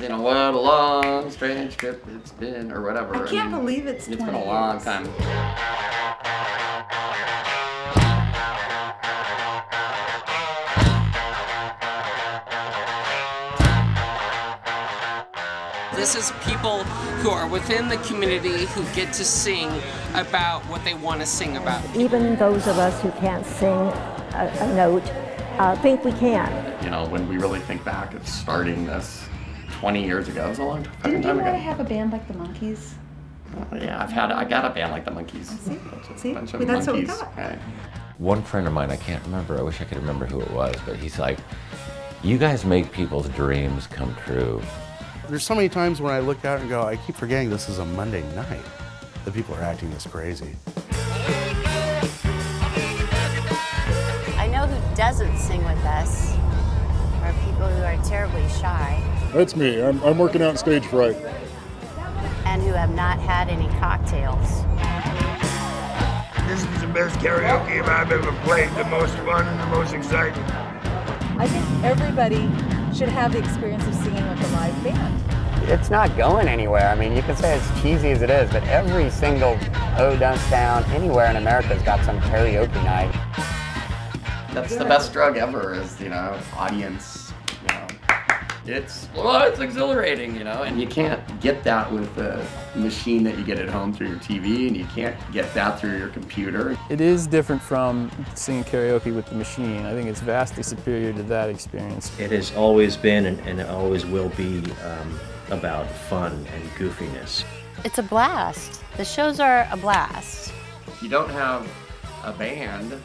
You know, what a long, strange trip it's been, or whatever. I can't believe it's It's been a long years. time. This is people who are within the community who get to sing about what they want to sing about. Even those of us who can't sing a, a note uh, think we can. You know, when we really think back at starting this 20 years ago, it was a long fucking Didn't you time want to have a band like the Monkees? Uh, yeah, I've had, I got a band like the Monkees. See? See? bunch Well, that's what we got. Right. One friend of mine, I can't remember, I wish I could remember who it was, but he's like, You guys make people's dreams come true. There's so many times when I look out and go, I keep forgetting this is a Monday night. The people are acting this crazy. I know who doesn't sing with us are people who are terribly shy That's me. I'm, I'm working out stage fright. and who have not had any cocktails. This is the best karaoke I've ever played, the most fun and the most exciting. I think everybody should have the experience of singing with a live band. It's not going anywhere. I mean, you can say as cheesy as it is, but every single O Dunce Town anywhere in America's got some karaoke night. That's the best drug ever is, you know, audience, you know. It's, well, it's exhilarating, you know, and you can't get that with the machine that you get at home through your TV, and you can't get that through your computer. It is different from singing karaoke with the machine. I think it's vastly superior to that experience. It has always been and, and it always will be um, about fun and goofiness. It's a blast. The shows are a blast. If you don't have a band,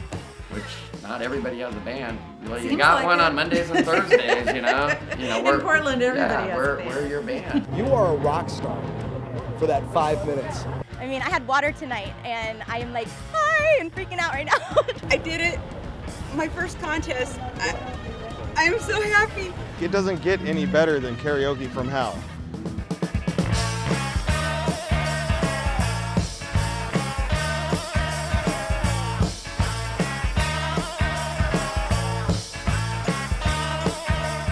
which not everybody has a band, well, you got like one it. on Mondays and Thursdays, you know. You know, In we're, in Portland, everybody yeah, has a we're, band. we're your band. You are a rock star for that five minutes. I mean, I had water tonight and I am like, hi, and freaking out right now. I did it. My first contest. I, I'm so happy. It doesn't get any better than karaoke from hell.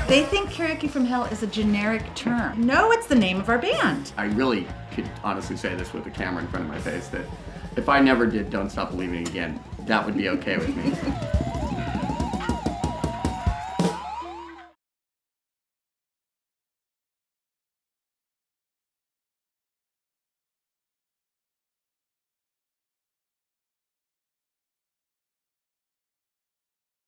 They think Karaoke from Hell is a generic term. No, it's the name of our band. I really could honestly say this with the camera in front of my face that if I never did Don't Stop Believing again, that would be okay with me.